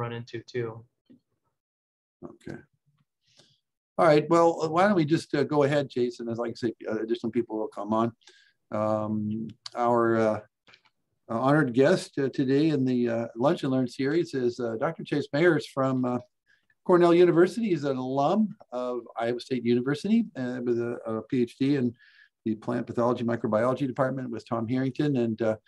run into too. Okay. All right. Well, why don't we just uh, go ahead, Jason? As like I say, uh, additional people will come on. Um, our uh, honored guest uh, today in the uh, Lunch and Learn series is uh, Dr. Chase Mayers from Cornell University. He's an alum of Iowa State University with a, a, PhD in the plant pathology microbiology department with Tom Harrington and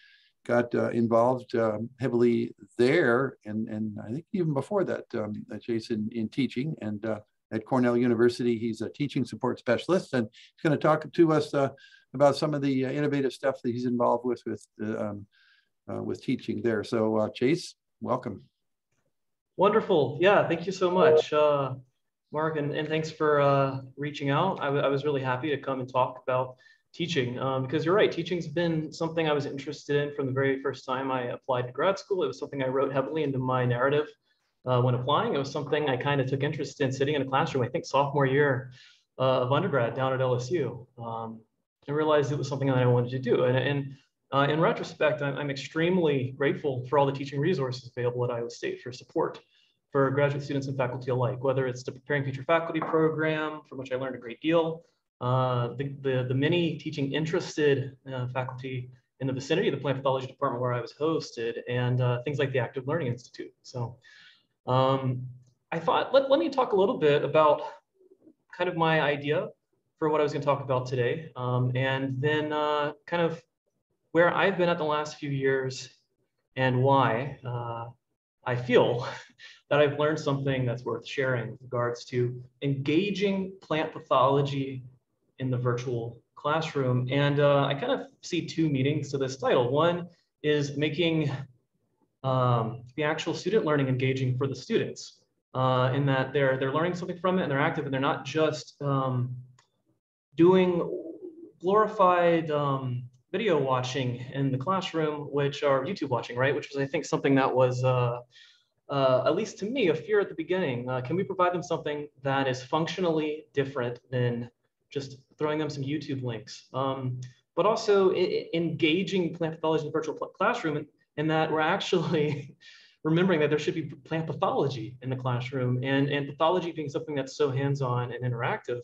got uh, involved um, heavily there, and, and I think even before that, um, Jason in teaching. And uh, at Cornell University, he's a teaching support specialist, and he's going to talk to us uh, about some of the uh, innovative stuff that he's involved with with uh, um, uh, with teaching there. So, Chase, welcome. Wonderful. Yeah, thank you so much. Mark, and, and thanks for reaching out. I, I was really happy to come and talk about teaching um, because you're right teaching's been something i was interested in from the very first time i applied to grad school. It was something i wrote heavily into my narrative uh, when applying. It was something i kind of took interest in sitting in a classroom i think sophomore year uh, of undergrad down at lsu um, and realized it was something that i wanted to do. And, and uh, in retrospect I'm, I'm extremely grateful for all the teaching resources available at iowa state for support for graduate students and faculty alike whether it's the preparing future faculty program from which i learned a great deal the, the, the, many teaching interested uh, faculty in the vicinity of the plant pathology department where I was hosted and uh, things like the Active Learning Institute. So um, I thought, let, let me talk a little bit about kind of my idea for what I was gonna talk about today. Um, and then uh, kind of where I've been at the last few years and why uh, I feel that I've learned something that's worth sharing with regards to engaging plant pathology in the virtual classroom. And uh, I kind of see two meanings to this title. One is making um, the actual student learning engaging for the students uh, in that they're, they're learning something from it and they're active and they're not just um, doing glorified um, video watching in the classroom, which are YouTube watching, right? Which was, I think, something that was, uh, uh, at least to me, a fear at the beginning. Uh, can we provide them something that is functionally different than just throwing them some YouTube links, um, but also engaging plant pathology in the virtual classroom and, that we're actually remembering that there should be plant pathology in the classroom and, and pathology being something that's so hands-on and interactive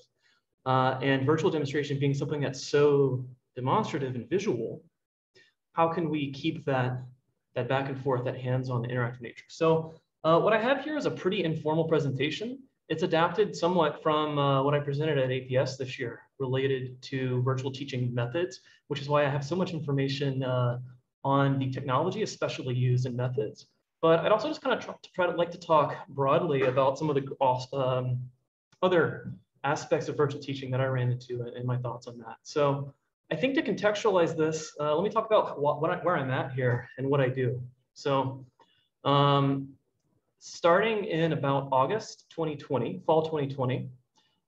uh, and virtual demonstration being something that's so demonstrative and visual, how can we keep that, that back and forth, that hands-on interactive nature? So uh, what I have here is a pretty informal presentation it's adapted somewhat from uh, what I presented at APS this year related to virtual teaching methods, which is why I have so much information uh, on the technology, especially used in methods. But I'd also just kind of try to, try to like to talk broadly about some of the um, other aspects of virtual teaching that I ran into and my thoughts on that. So I think to contextualize this, uh, let me talk about what, what I, where I'm at here and what I do. So um, starting in about August 2020, fall 2020,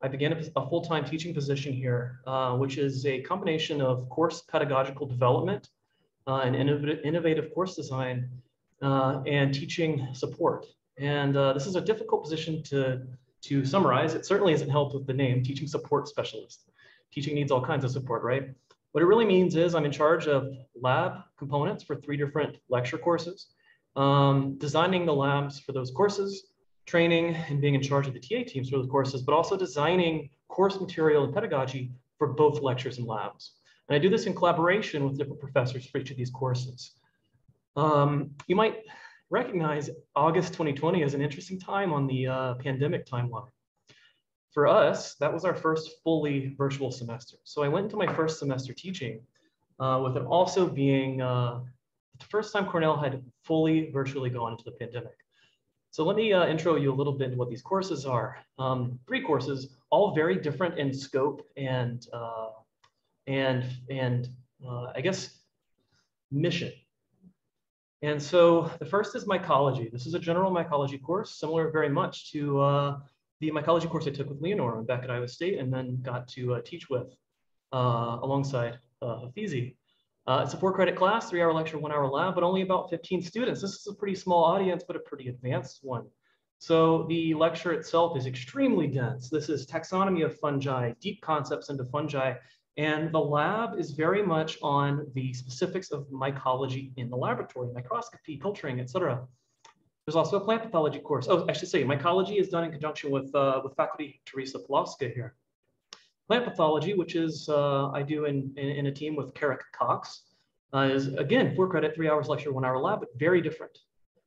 I began a, a full-time teaching position here, uh, which is a combination of course pedagogical development uh, and innovative, innovative course design uh, and teaching support. And uh, this is a difficult position to, to summarize. It certainly isn't helped with the name, teaching support specialist. Teaching needs all kinds of support, right? What it really means is I'm in charge of lab components for three different lecture courses um, designing the labs for those courses, training and being in charge of the TA teams for those courses, but also designing course material and pedagogy for both lectures and labs. And I do this in collaboration with different professors for each of these courses. Um, you might recognize August 2020 as an interesting time on the uh, pandemic timeline. For us, that was our first fully virtual semester. So I went into my first semester teaching uh, with it also being uh, the first time Cornell had fully virtually gone into the pandemic. So let me uh, intro you a little bit into what these courses are. Um, three courses, all very different in scope and uh, and and uh, I guess mission. And so the first is mycology. This is a general mycology course, similar very much to uh, the mycology course I took with Leonora back at Iowa State and then got to uh, teach with uh, alongside uh, Hafizi. Uh, it's a four credit class, three hour lecture, one hour lab, but only about 15 students. This is a pretty small audience, but a pretty advanced one. So the lecture itself is extremely dense. This is taxonomy of fungi, deep concepts into fungi, and the lab is very much on the specifics of mycology in the laboratory, microscopy, culturing, etc. There's also a plant pathology course. Oh, I should say mycology is done in conjunction with, uh, with faculty Teresa Pawlowska here. Plant pathology, which is uh, I do in, in, in, a team with Kerik Cox, uh, is again, four credit, three hours lecture, one hour lab, but very different.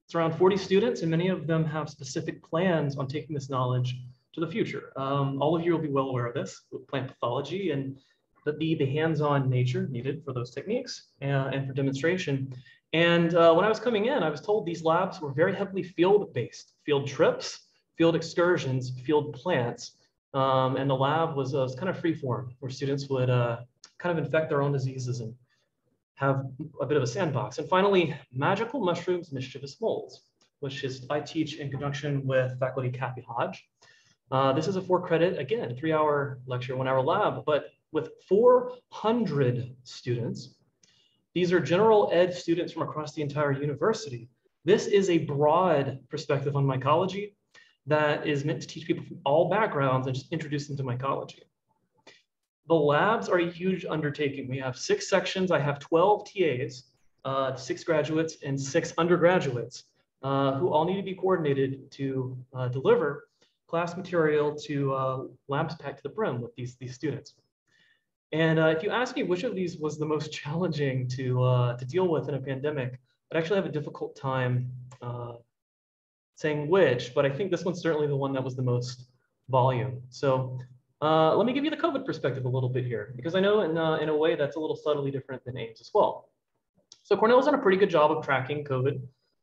It's around 40 students and many of them have specific plans on taking this knowledge to the future. Um, all of you will be well aware of this with plant pathology and the, the, hands-on nature needed for those techniques uh, and for demonstration. And uh, when I was coming in, I was told these labs were very heavily field-based, field trips, field excursions, field plants. Um, and the lab was, uh, was kind of free form where students would uh, kind of infect their own diseases and have a bit of a sandbox. And finally, magical mushrooms, mischievous molds, which is I teach in conjunction with faculty Kathy Hodge. Uh, this is a four credit, again, three hour lecture, one hour lab, but with 400 students these are general ed students from across the entire university. This is a broad perspective on mycology that is meant to teach people from all backgrounds and just introduce them to mycology. The labs are a huge undertaking. We have six sections. I have 12 TAs, uh, six graduates and six undergraduates uh, who all need to be coordinated to uh, deliver class material to uh, labs packed to the brim with these, these students. And uh, if you ask me which of these was the most challenging to, uh, to deal with in a pandemic, I'd actually have a difficult time saying which, but I think this one's certainly the one that was the most volume. So uh, let me give you the COVID perspective a little bit here, because I know in, uh, in a way that's a little subtly different than Ames as well. So Cornell's done a pretty good job of tracking COVID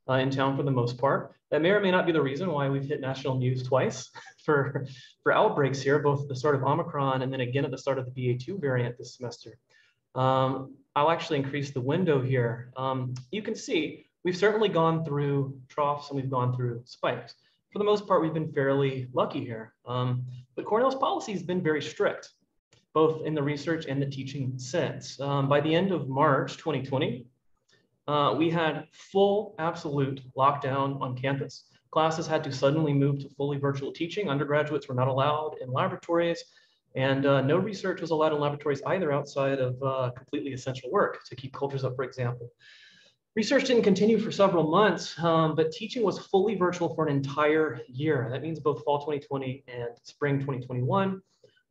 uh, in town for the most part. That may or may not be the reason why we've hit national news twice for, for outbreaks here, both the start of Omicron and then again at the start of the BA2 variant this semester. Um, I'll actually increase the window here. Um, you can see we've certainly gone through troughs and we've gone through spikes. For the most part, we've been fairly lucky here. Um, but Cornell's policy has been very strict, both in the research and the teaching sense. Um, by the end of March 2020, uh, we had full absolute lockdown on campus. Classes had to suddenly move to fully virtual teaching. Undergraduates were not allowed in laboratories and uh, no research was allowed in laboratories either outside of uh, completely essential work to keep cultures up, for example. Research didn't continue for several months, um, but teaching was fully virtual for an entire year. That means both fall 2020 and spring 2021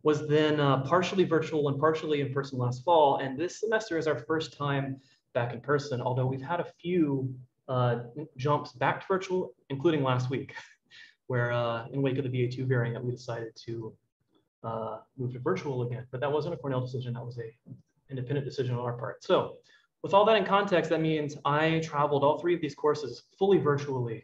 was then uh, partially virtual and partially in person last fall. And this semester is our first time back in person, although we've had a few uh, jumps back to virtual, including last week, where uh, in wake of the BA2 variant, we decided to uh, move to virtual again. But that wasn't a Cornell decision, that was a independent decision on our part. So with all that in context, that means I traveled all three of these courses fully virtually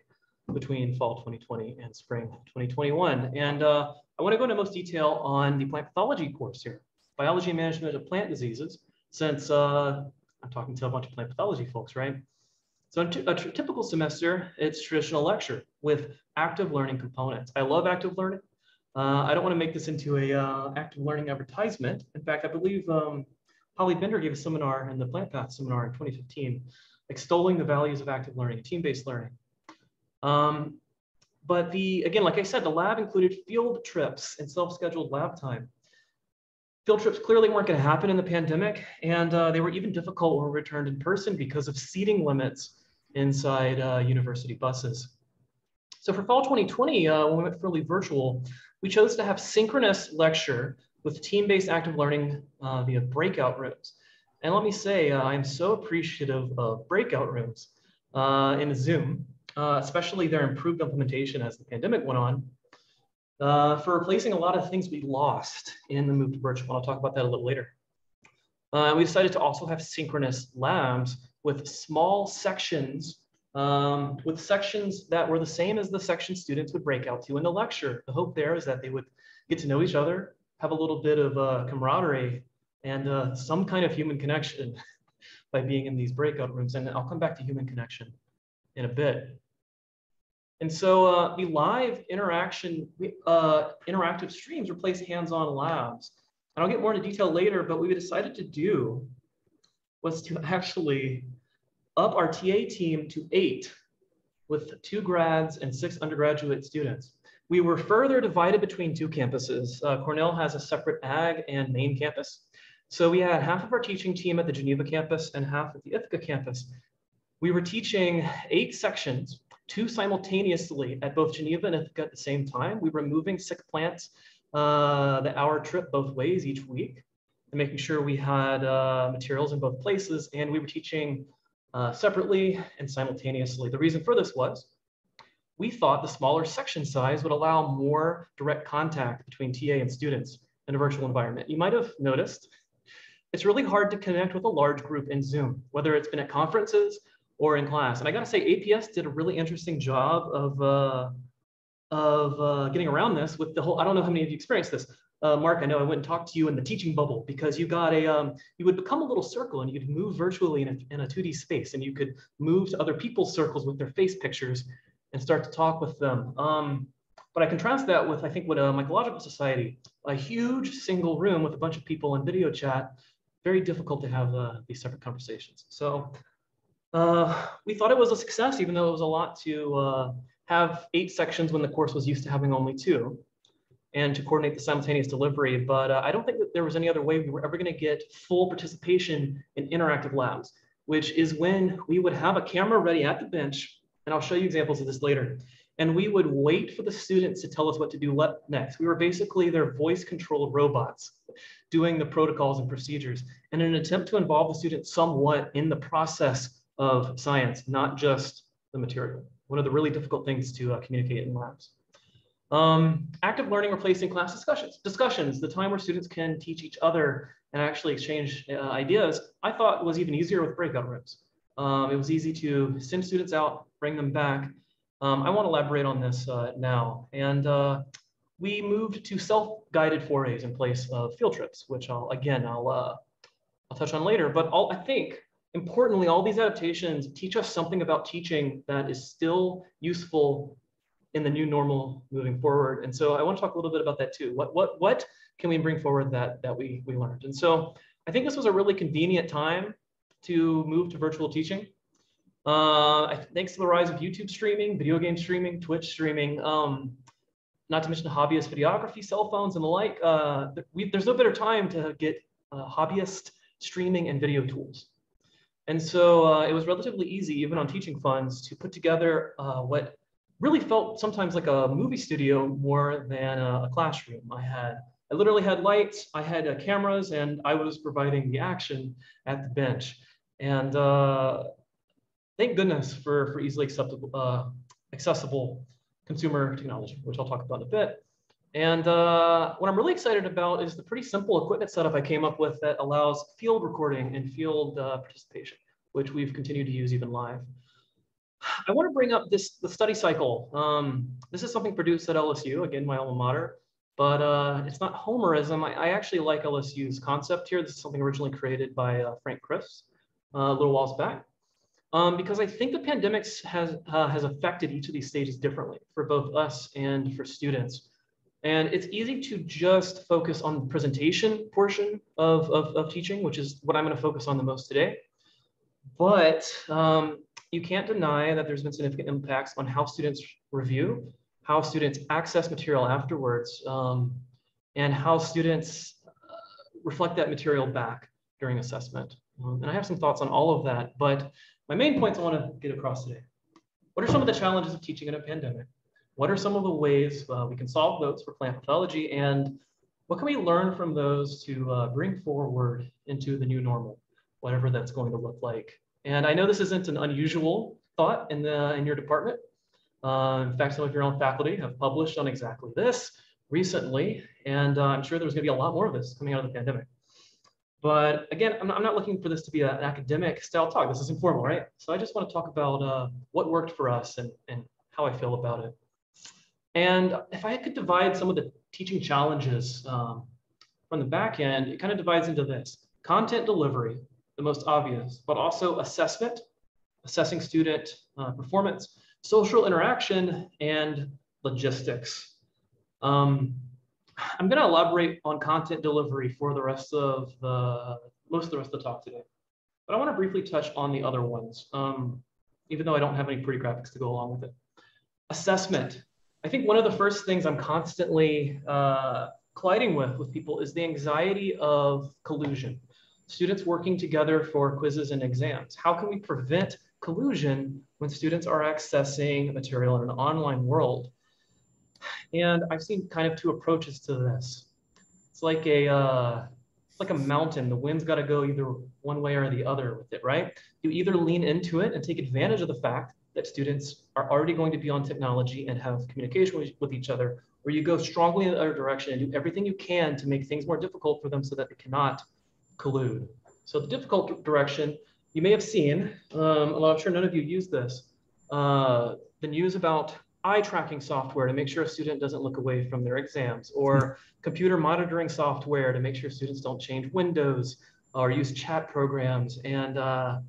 between fall 2020 and spring 2021. And uh, I wanna go into most detail on the plant pathology course here, biology and management of plant diseases, since uh, I'm talking to a bunch of plant pathology folks, right? So a typical semester, it's traditional lecture with active learning components. I love active learning. Uh, I don't want to make this into a uh, active learning advertisement. In fact, I believe um, Holly Bender gave a seminar in the Plant Path seminar in 2015, extolling the values of active learning, team-based learning. Um, but the again, like I said, the lab included field trips and self-scheduled lab time. Field trips clearly weren't going to happen in the pandemic, and uh, they were even difficult when we returned in person because of seating limits inside uh, university buses. So for fall 2020, uh, when we went fully virtual, we chose to have synchronous lecture with team-based active learning uh, via breakout rooms. And let me say, uh, I'm so appreciative of breakout rooms uh, in Zoom, especially their improved implementation as the pandemic went on uh, for replacing a lot of things we lost in the move to virtual. I'll talk about that a little later. Uh, we decided to also have synchronous labs with small sections, um, with sections that were the same as the section students would break out to in the lecture. The hope there is that they would get to know each other, have a little bit of uh, camaraderie, and uh, some kind of human connection by being in these breakout rooms. And I'll come back to human connection in a bit. And so uh, the live interaction, uh, interactive streams replace hands-on labs. And I'll get more into detail later, but what we decided to do was to actually up our TA team to eight with two grads and six undergraduate students. We were further divided between two campuses. Uh, Cornell has a separate ag and main campus. So we had half of our teaching team at the Geneva campus and half at the Ithaca campus. We were teaching eight sections two simultaneously at both Geneva and Ithaca at the same time. We were moving sick plants uh, the hour trip both ways each week and making sure we had uh, materials in both places. And we were teaching uh, separately and simultaneously. The reason for this was we thought the smaller section size would allow more direct contact between TA and students in a virtual environment. You might have noticed it's really hard to connect with a large group in Zoom, whether it's been at conferences or in class. And I gotta say, APS did a really interesting job of, uh, of uh, getting around this with the whole, I don't know how many of you experienced this. Uh, Mark, I know I went and talked to you in the teaching bubble because you got a, um, you would become a little circle and you'd move virtually in a, in a 2D space and you could move to other people's circles with their face pictures and start to talk with them. Um, but I contrast that with, I think, what a Mycological Society, a huge single room with a bunch of people in video chat, very difficult to have uh, these separate conversations. So uh, we thought it was a success, even though it was a lot to uh, have eight sections when the course was used to having only two and to coordinate the simultaneous delivery. But uh, I don't think that there was any other way we were ever going to get full participation in interactive labs, which is when we would have a camera ready at the bench. And I'll show you examples of this later. And we would wait for the students to tell us what to do next. We were basically their voice controlled robots doing the protocols and procedures And in an attempt to involve the students somewhat in the process of science, not just the material. One of the really difficult things to uh, communicate in labs. Um, active learning replacing class discussions. Discussions, the time where students can teach each other and actually exchange uh, ideas, I thought was even easier with breakout rooms. Um, it was easy to send students out, bring them back. Um, I want to elaborate on this uh, now. And uh, we moved to self-guided forays in place of field trips, which I'll, again, I'll, uh, I'll touch on later. But all, I think Importantly, all these adaptations teach us something about teaching that is still useful in the new normal moving forward. And so I want to talk a little bit about that too. What, what, what can we bring forward that, that we, we learned? And so I think this was a really convenient time to move to virtual teaching. Uh, thanks to the rise of YouTube streaming, video game streaming, Twitch streaming, um, not to mention hobbyist videography, cell phones and the like, uh, we, there's no better time to get uh, hobbyist streaming and video tools. And so uh, it was relatively easy, even on teaching funds, to put together uh, what really felt sometimes like a movie studio more than a, a classroom. I had, I literally had lights, I had uh, cameras, and I was providing the action at the bench. And uh, thank goodness for, for easily acceptable, uh, accessible consumer technology, which I'll talk about in a bit. And uh, what I'm really excited about is the pretty simple equipment setup I came up with that allows field recording and field uh, participation, which we've continued to use even live. I want to bring up this the study cycle. Um, this is something produced at LSU, again, my alma mater, but uh, it's not Homerism. I, I, actually like LSU's concept here. This is something originally created by uh, Frank Christ uh, a little while back. Um, because I think the pandemics has, uh, has affected each of these stages differently for both us and for students. And it's easy to just focus on the presentation portion of, of, of teaching, which is what I'm going to focus on the most today. But um, you can't deny that there's been significant impacts on how students review, how students access material afterwards, um, and how students uh, reflect that material back during assessment. Um, and I have some thoughts on all of that, but my main points I want to get across today. What are some of the challenges of teaching in a pandemic? What are some of the ways uh, we can solve those for plant pathology and what can we learn from those to uh, bring forward into the new normal, whatever that's going to look like? And I know this isn't an unusual thought in, the, in your department. Uh, in fact, some of your own faculty have published on exactly this recently, and uh, I'm sure there's gonna be a lot more of this coming out of the pandemic. But again, I'm not, I'm not looking for this to be an academic style talk. This is informal, right? So I just want to talk about uh, what worked for us and, and how I feel about it. And if I could divide some of the teaching challenges um, from the back end, it kind of divides into this content delivery, the most obvious, but also assessment, assessing student uh, performance, social interaction, and logistics. Um, I'm going to elaborate on content delivery for the rest of the most of the rest of the talk today, but I want to briefly touch on the other ones, um, even though I don't have any pretty graphics to go along with it. Assessment. I think one of the first things I'm constantly uh, colliding with with people is the anxiety of collusion. Students working together for quizzes and exams. How can we prevent collusion when students are accessing material in an online world. And I've seen kind of two approaches to this. It's like a uh, it's like a mountain. The wind's got to go either one way or the other with it, right? You either lean into it and take advantage of the fact that students are already going to be on technology and have communication with, each other, or you go strongly in the other direction and do everything you can to make things more difficult for them so that they cannot collude. So the difficult direction, you may have seen, um, I'm sure none of you use this, uh, the news about eye tracking software to make sure a student doesn't look away from their exams, or computer monitoring software to make sure students don't change windows or use chat programs. And uh,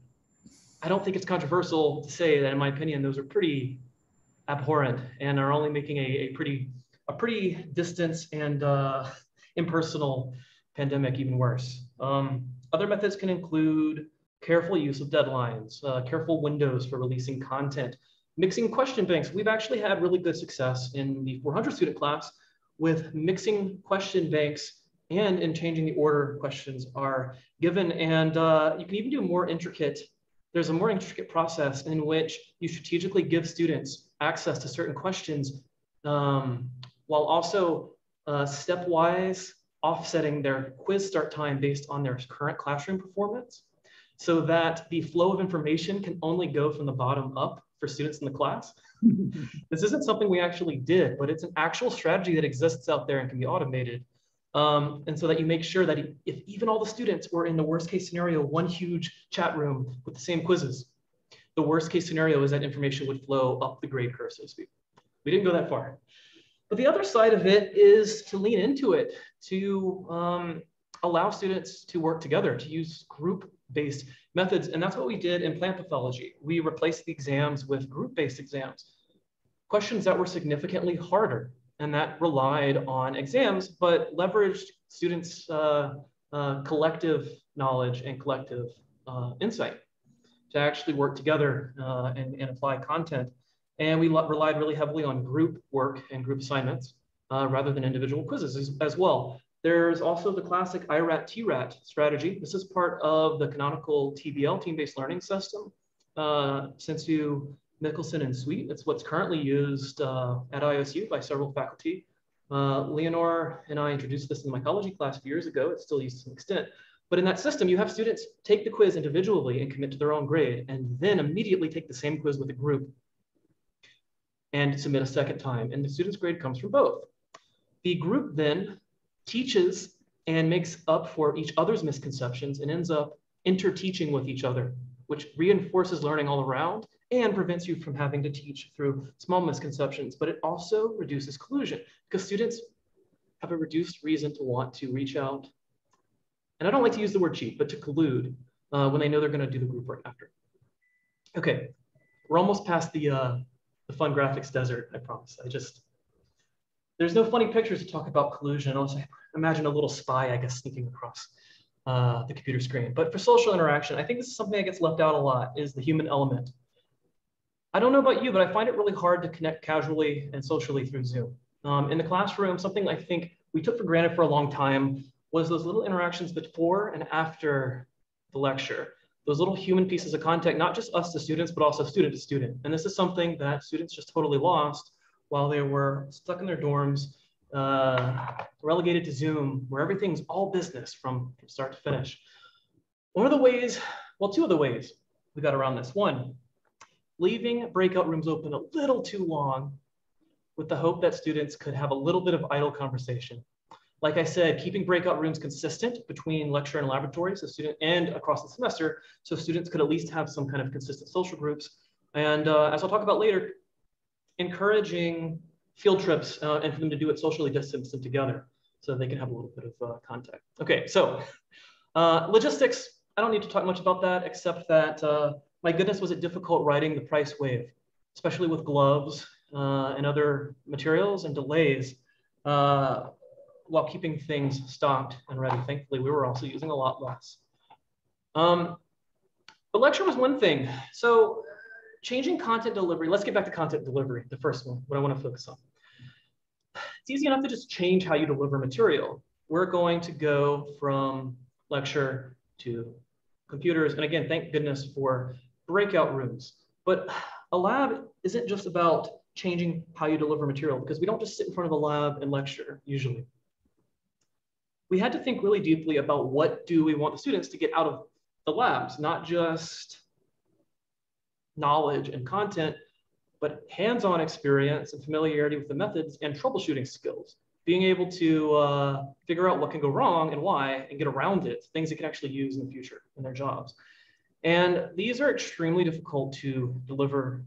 I don't think it's controversial to say that, in my opinion, those are pretty abhorrent and are only making a, a pretty a pretty distant and uh, impersonal pandemic even worse. Um, other methods can include careful use of deadlines, uh, careful windows for releasing content, mixing question banks. We've actually had really good success in the 400 student class with mixing question banks and in changing the order questions are given. And uh, you can even do more intricate, there's a more intricate process in which you strategically give students access to certain questions um, while also uh, stepwise offsetting their quiz start time based on their current classroom performance so that the flow of information can only go from the bottom up for students in the class. this isn't something we actually did, but it's an actual strategy that exists out there and can be automated. Um, and so that you make sure that if even all the students were in the worst case scenario, one huge chat room with the same quizzes, the worst case scenario is that information would flow up the grade curve, so to speak. We didn't go that far. But the other side of it is to lean into it, to um, allow students to work together, to use group-based methods. And that's what we did in plant pathology. We replaced the exams with group-based exams, questions that were significantly harder and that relied on exams, but leveraged students' uh, uh, collective knowledge and collective uh, insight to actually work together uh, and, and apply content and we relied really heavily on group work and group assignments uh, rather than individual quizzes as, as, well. There's also the classic IRAT-TRAT strategy. This is part of the canonical TBL, team-based learning system. Uh, Sensu Michaelsen, and Sweet, it's what's currently used uh, at ISU by several faculty. Uh, Leonore and I introduced this in the mycology class a few years ago. It's still used to some extent. But in that system, you have students take the quiz individually and commit to their own grade, and then immediately take the same quiz with a group and submit a second time. And the student's grade comes from both. The group then teaches and makes up for each other's misconceptions and ends up interteaching with each other, which reinforces learning all around and prevents you from having to teach through small misconceptions. But it also reduces collusion because students have a reduced reason to want to reach out. And I don't like to use the word cheat, but to collude uh, when they know they're going to do the group work after. Okay, we're almost past the uh, the fun graphics desert, I promise. I just, there's no funny pictures to talk about collusion I imagine a little spy, I guess, sneaking across uh, the computer screen. But for social interaction, I think this is something that gets left out a lot is the human element. I don't know about you, but I find it really hard to connect casually and socially through Zoom. Um, in the classroom, something I think we took for granted for a long time was those little interactions before and after the lecture those little human pieces of contact, not just us, to students, but also student to student. And this is something that students just totally lost while they were stuck in their dorms, uh, relegated to Zoom, where everything's all business from, start to finish. One of the ways, well, two of the ways we got around this. One, leaving breakout rooms open a little too long with the hope that students could have a little bit of idle conversation like I said, keeping breakout rooms consistent between lecture and laboratory, so student and across the semester, so students could at least have some kind of consistent social groups. And uh, as I'll talk about later, encouraging field trips uh, and for them to do it socially distanced and together so they can have a little bit of uh, contact. Okay, so uh, logistics, I don't need to talk much about that except that uh, my goodness, was it difficult writing the price wave, especially with gloves uh, and other materials and delays. Uh, while keeping things stocked and ready. Thankfully, we were also using a lot less. Um, the lecture was one thing. So changing content delivery, let's get back to content delivery, the first one, what I wanna focus on. It's easy enough to just change how you deliver material. We're going to go from lecture to computers. And again, thank goodness for breakout rooms. But a lab isn't just about changing how you deliver material because we don't just sit in front of a lab and lecture usually. We had to think really deeply about what do we want the students to get out of the labs, not just knowledge and content, but hands-on experience and familiarity with the methods and troubleshooting skills. Being able to uh, figure out what can go wrong and why and get around it, things they can actually use in the future in their jobs. And these are extremely difficult to deliver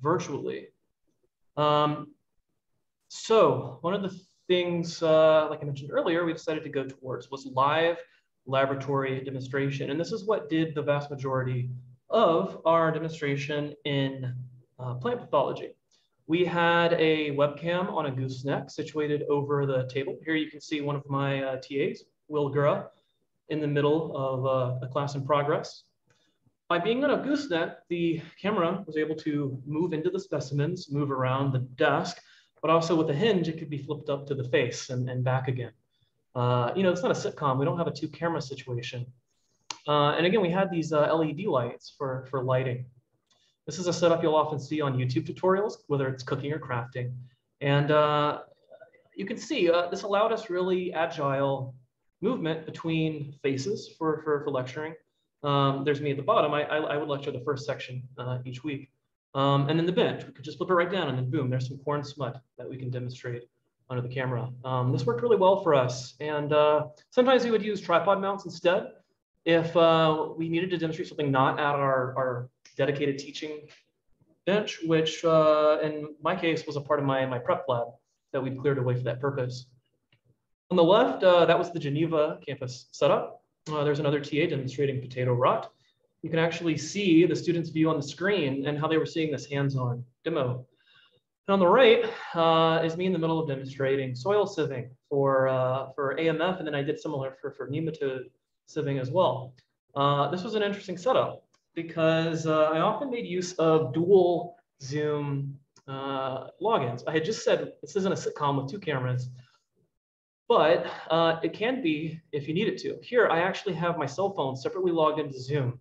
virtually. Um, so one of the things, uh, like I mentioned earlier, we decided to go towards was live laboratory demonstration. And this is what did the vast majority of our demonstration in uh, plant pathology. We had a webcam on a gooseneck situated over the table. Here you can see one of my uh, TAs, Will Gura, in the middle of uh, a class in progress. By being on a gooseneck, the camera was able to move into the specimens, move around the desk, but also with a hinge, it could be flipped up to the face and, and back again. Uh, you know, it's not a sitcom. We don't have a two camera situation. Uh, and again, we had these uh, LED lights for, for lighting. This is a setup you'll often see on YouTube tutorials, whether it's cooking or crafting. And uh, you can see uh, this allowed us really agile movement between faces for, for, for lecturing. Um, there's me at the bottom. I, I, I would lecture the first section uh, each week. Um, and then the bench, we could just flip it right down and then boom, there's some corn smut that we can demonstrate under the camera. Um, this worked really well for us. And uh, sometimes we would use tripod mounts instead if uh, we needed to demonstrate something not at our, our dedicated teaching bench, which uh, in my case was a part of my, my prep lab that we cleared away for that purpose. On the left, uh, that was the Geneva campus setup. Uh, there's another TA demonstrating potato rot. You can actually see the students' view on the screen and how they were seeing this hands-on demo. And on the right uh, is me in the middle of demonstrating soil sieving for, uh, for AMF, and then I did similar for, for nematode sieving as well. Uh, this was an interesting setup because uh, I often made use of dual Zoom uh, logins. I had just said this isn't a sitcom with two cameras, but uh, it can be if you need it to. Here, I actually have my cell phone separately logged into Zoom,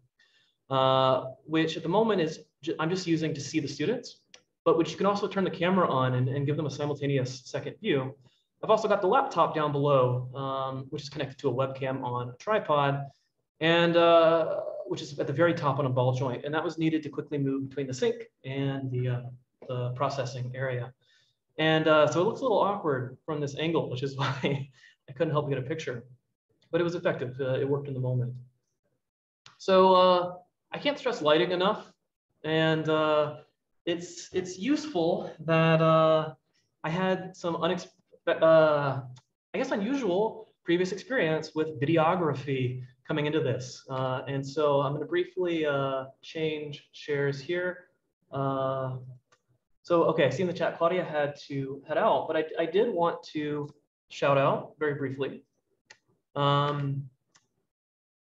uh, which at the moment is I'm just using to see the students, but which you can also turn the camera on and, and give them a simultaneous second view. I've also got the laptop down below, um, which is connected to a webcam on a tripod, and uh, which is at the very top on a ball joint. And that was needed to quickly move between the sink and the, uh, the processing area. And uh, so it looks a little awkward from this angle, which is why I couldn't help but get a picture. But it was effective. Uh, it worked in the moment. So uh, I can't stress lighting enough. And uh, it's, it's useful that I had some unexpected uh, I guess, unusual previous experience with videography coming into this. Uh, and so I'm going to briefly uh, change shares here. Uh, so, okay, I see in the chat, Claudia had to head out, but I, I did want to shout out very briefly um,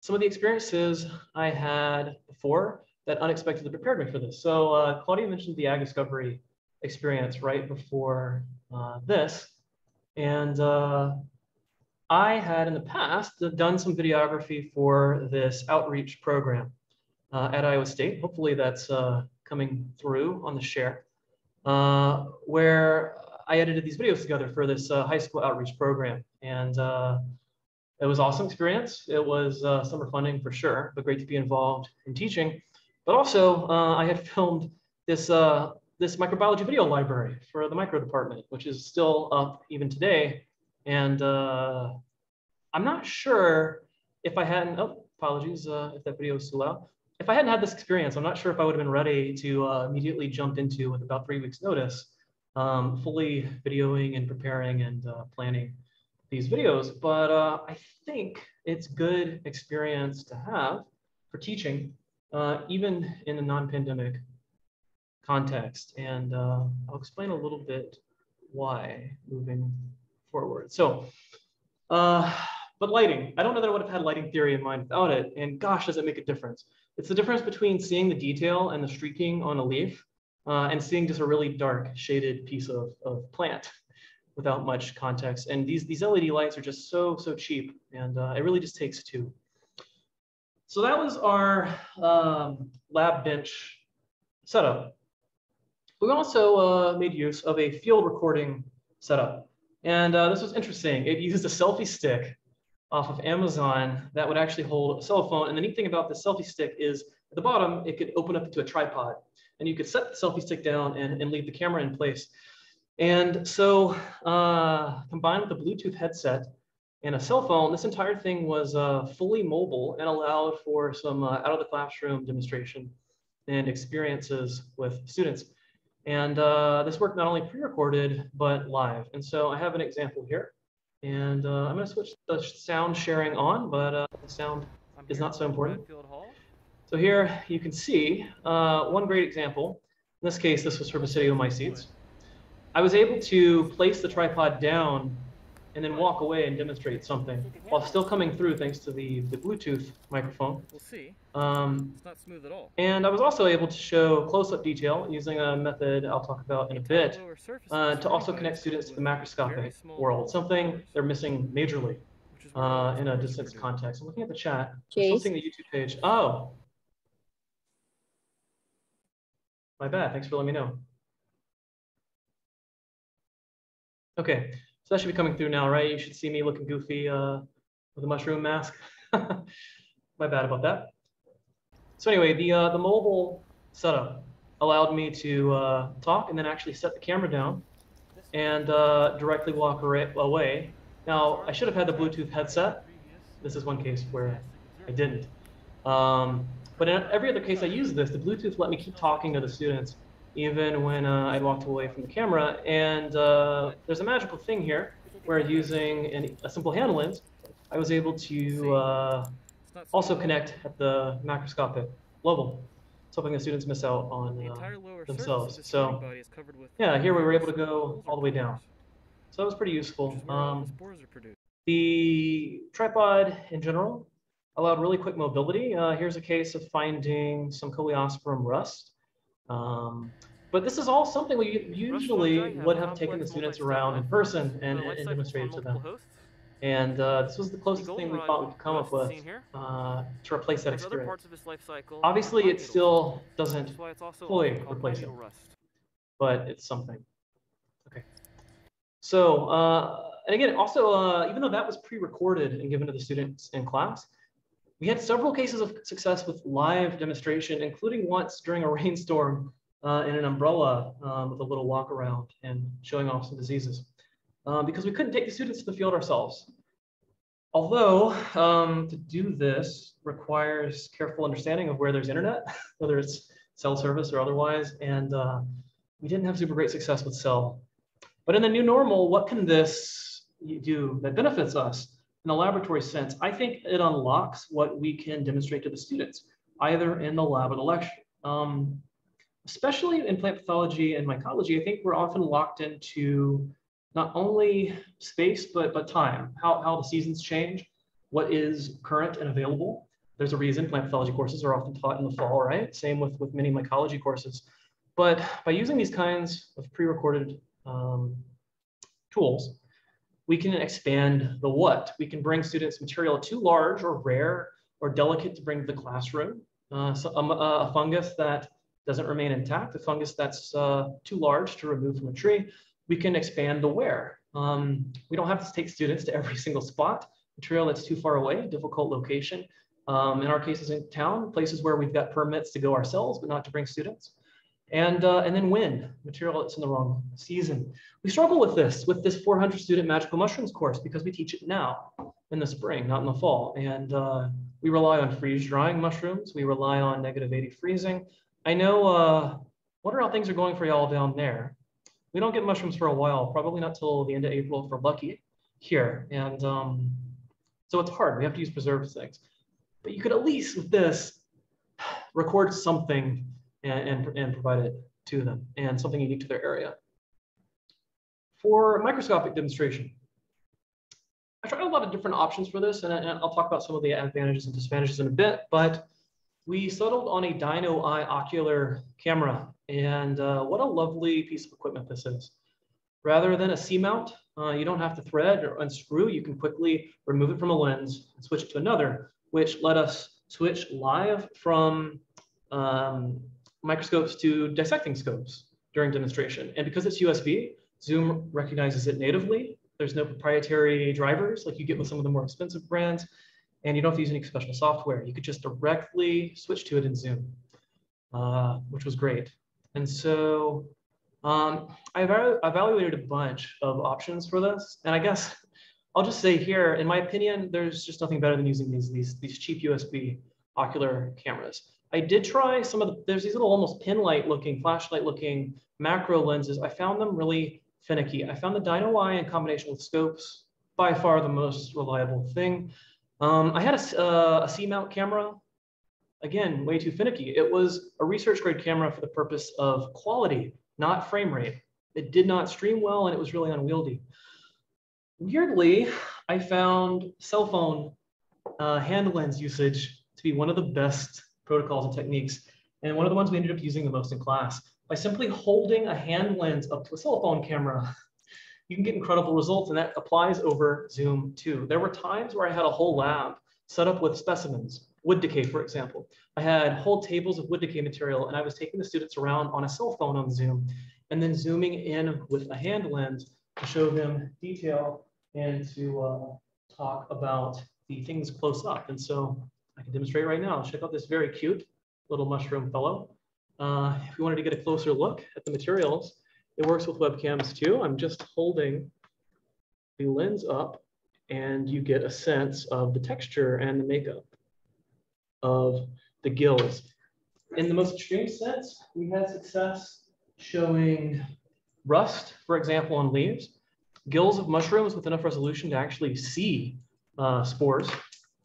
some of the experiences I had before that unexpectedly prepared me for this. So uh, Claudia mentioned the ag discovery experience right before uh, this. And uh, I had in the past done some videography for this outreach program uh, at Iowa State. Hopefully that's uh, coming through on the share, uh, where I edited these videos together for this uh, high school outreach program. And uh, it was awesome experience. It was summer funding for sure, but great to be involved in teaching. But also I had filmed this this microbiology video library for the micro department, which is still up even today. And uh, I'm not sure if I hadn't, oh, apologies uh, if that video is too loud. If I hadn't had this experience, I'm not sure if I would have been ready to uh, immediately jump into with about three weeks notice, um, fully videoing and preparing and uh, planning these videos. But uh, I think it's good experience to have for teaching, uh, even in a non-pandemic context. And uh, I'll explain a little bit why moving forward. So, uh, but lighting, I don't know that I would have had lighting theory in mind without it. And gosh, does it make a difference? It's the difference between seeing the detail and the streaking on a leaf uh, and seeing just a really dark shaded piece of, of plant without much context. And these, these LED lights are just so, so cheap. And uh, it really just takes two. so that was our um, lab bench setup. We also uh, made use of a field recording setup. And uh, this was interesting. It used a selfie stick off of Amazon that would actually hold a cell phone. And the neat thing about the selfie stick is at the bottom, it could open up into a tripod and you could set the selfie stick down and, and leave the camera in place. And so uh, combined with the Bluetooth headset and a cell phone, this entire thing was uh, fully mobile and allowed for some uh, out of the classroom demonstration and experiences with students. And uh, this work not only pre-recorded, but live. And so I have an example here. And uh, I'm gonna switch the sound sharing on, but uh, the sound is not so important. So here you can see uh, one great example. In this case, this was for Basidiomycetes. I was able to place the tripod down and then walk away and demonstrate something while still coming through thanks to the, the Bluetooth microphone. We'll see. Um, It's not smooth at all. and I was also able to show close-up detail using a method I'll talk about in a bit uh, to also connect students to the with macroscopic world, something they're missing majorly which is where uh, in a distance context. I'm looking at the chat. I'm Jace? still seeing the YouTube page. Oh. My bad. Thanks for letting me know. Okay, so that should be coming through now, right? You should see me looking goofy uh, with a mushroom mask. My bad about that. So anyway, the uh, the mobile setup allowed me to uh, talk and then actually set the camera down and uh, directly walk away. Now, I should have had the Bluetooth headset. This is one case where I didn't. Um, but in every other case I used this, the Bluetooth let me keep talking to the students even when uh, I walked away from the camera. And uh, there's a magical thing here where using an, a simple hand lens, I was able to uh, also smooth at all. connect at the macroscopic level, something the students miss out on. Uh, themselves. surface of the So, spring body is covered with yeah, here we were able to go all the way down. so that was pretty useful. Which is where all the Um, spores are produced. The tripod in general allowed really quick mobility. Uh, here's a case of finding some Coleosporium rust. Um, but this is all something we usually would have taken the students around in person and, and demonstrated to them. And uh, this was the closest thing we thought we could come up with uh, to replace that experience. Obviously, it still doesn't fully replace it. but it's something. Okay. So, uh, and again, also, uh, even though that was pre-recorded and given to the students in class, we had several cases of success with live demonstration, including once during a rainstorm uh, in an umbrella um, with a little walk around and showing off some diseases. Um, because we couldn't take the students to the field ourselves. Although um, to do this requires careful understanding of where there's internet, whether it's cell service or otherwise, and uh, we didn't have super great success with cell. But in the new normal, what can this do that benefits us in the laboratory sense? I think it unlocks what we can demonstrate to the students, either in the lab or the lecture. Um, especially in plant pathology and mycology, I think we're often locked into not only space, but, but time, how, how the seasons change, what is current and available. There's a reason plant pathology courses are often taught in the fall, right? Same with, with many mycology courses. But by using these kinds of pre-recorded um, tools, we can expand the what. We can bring students material too large or rare or delicate to bring to the classroom. Uh, so um, a fungus that doesn't remain intact, a fungus that's uh, too large to remove from a tree, we can expand the where. Um, we don't have to take students to every single spot, material that's too far away, difficult location. Um, in our cases in town, places where we've got permits to go ourselves, but not to bring students. And, uh, and then when, material that's in the wrong season. We struggle with this, with this 400 student magical mushrooms course because we teach it now in the spring, not in the fall. And uh, we rely on freeze drying mushrooms. We rely on negative 80 freezing. I know, uh, wonder how things are going for y'all down there. We don't get mushrooms for a while, probably not till the end of April we're lucky here. And um, so it's hard. We have to use preserved things. But you could at least with this record something and, and, and provide it to them and something unique to their area. For microscopic demonstration, I tried a lot of different options for this, and, and I'll talk about some of the advantages and disadvantages in a bit, but we settled on a Dino Eye ocular camera, and uh, what a lovely piece of equipment this is. Rather than a C-mount, uh, you don't have to thread or unscrew. You can quickly remove it from a lens and switch it to another, which let us switch live from um, microscopes to dissecting scopes during demonstration. And because it's USB, Zoom recognizes it natively. There's no proprietary drivers like you get with some of the more expensive brands, and you don't have to use any special software. You could just directly switch to it in Zoom, uh, which was great. And so um, I evaluated a bunch of options for this, and I guess I'll just say here, in my opinion, there's just nothing better than using these, these, these cheap USB ocular cameras. I did try some of the, there's these little almost pin light looking, flashlight looking macro lenses. I found them really finicky. I found the Dino Eye in combination with scopes by far the most reliable thing. Um, I had a, uh, a C-mount camera, again, way too finicky. It was a research grade camera for the purpose of quality, not frame rate. It did not stream well and it was really unwieldy. Weirdly, I found cell phone uh, hand lens usage to be one of the best protocols and techniques, and one of the ones we ended up using the most in class. By simply holding a hand lens up to a cell phone camera, you can get incredible results, and that applies over Zoom too. There were times where I had a whole lab set up with specimens, wood decay, for example. I had whole tables of wood decay material, and I was taking the students around on a cell phone on Zoom, and then zooming in with a hand lens to show them detail and to uh, talk about the things close up. And so I can demonstrate right now. Check out this very cute little mushroom fellow. Uh, if you wanted to get a closer look at the materials, it works with webcams too. I'm just holding the lens up and you get a sense of the texture and the makeup of the gills. In the most extreme sense, we had success showing rust, for example, on leaves, gills of mushrooms with enough resolution to actually see uh, spores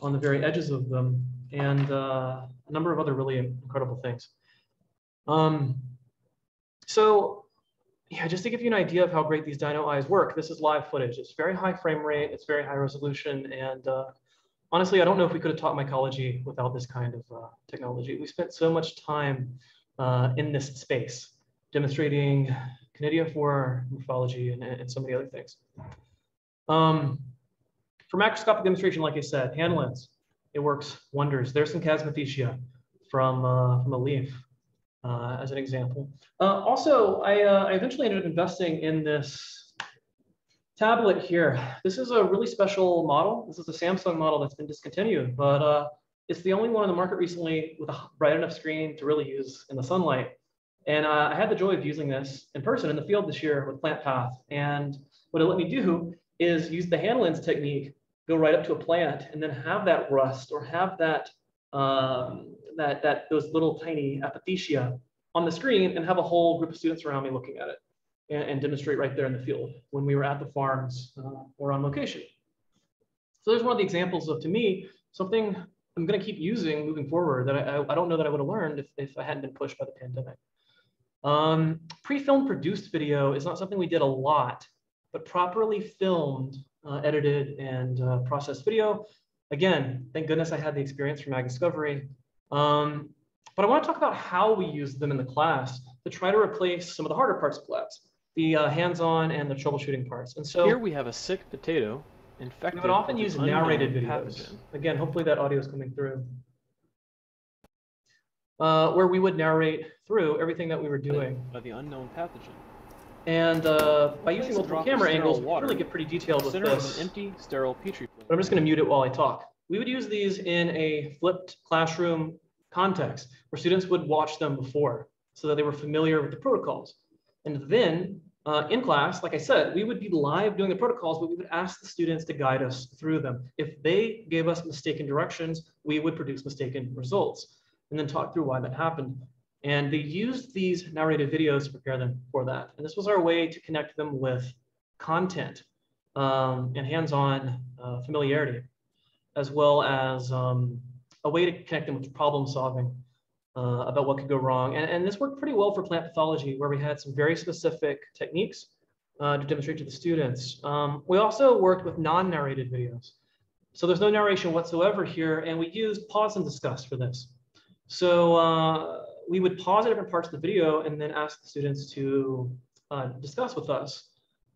on the very edges of them, and uh, a number of other really incredible things. Um, so yeah, just to give you an idea of how great these Dino eyes work, this is live footage. It's very high frame rate, it's very high resolution, and uh, honestly, I don't know if we could have taught mycology without this kind of uh, technology. We spent so much time uh, in this space demonstrating conidiophore morphology and, and so many other things. Um, for macroscopic demonstration, like I said, hand lens, it works wonders. There's some Chasmothecia from, uh, from a leaf uh, as an example. Uh, also, I, uh, I eventually ended up investing in this tablet here. This is a really special model. This is a Samsung model that's been discontinued, but uh, it's the only one on the market recently with a bright enough screen to really use in the sunlight. And uh, I had the joy of using this in person in the field this year with PlantPath. And what it let me do is use the hand lens technique, go right up to a plant, and then have that rust or have that um, that that those little tiny apothecia on the screen, and have a whole group of students around me looking at it and, and demonstrate right there in the field when we were at the farms uh, or on location. So there's one of the examples of, to me, something I'm going to keep using moving forward that I, I don't know that I would have learned if, if I hadn't been pushed by the pandemic. Um, pre-filmed produced video is not something we did a lot, but properly filmed, uh, edited, and uh, processed video. Again, thank goodness I had the experience from Ag Discovery. Um, but I want to talk about how we use them in the class to try to replace some of the harder parts of labs, the uh, hands-on and the troubleshooting parts. And so here we have a sick potato infected. We would often use narrated videos. Pathogen. Again, hopefully that audio is coming through uh, where we would narrate through everything that we were doing. By the unknown pathogen. And uh, by using multiple camera angles, we really get pretty detailed with this. Of an empty, sterile petri plate. But I'm just going to mute it while I talk. We would use these in a flipped classroom context where students would watch them before so that they were familiar with the protocols. And then uh, in class, like I said, we would be live doing the protocols, but we would ask the students to guide us through them. If they gave us mistaken directions, we would produce mistaken results and then talk through why that happened. And they used these narrated videos to prepare them for that. And this was our way to connect them with content um, and hands-on uh, familiarity, as well as um, a way to connect them with problem solving uh, about what could go wrong. And, and this worked pretty well for plant pathology, where we had some very specific techniques uh, to demonstrate to the students. Um, we also worked with non-narrated videos. So there's no narration whatsoever here, and we used pause and discuss for this. So uh, we would pause at different parts of the video and then ask the students to uh, discuss with us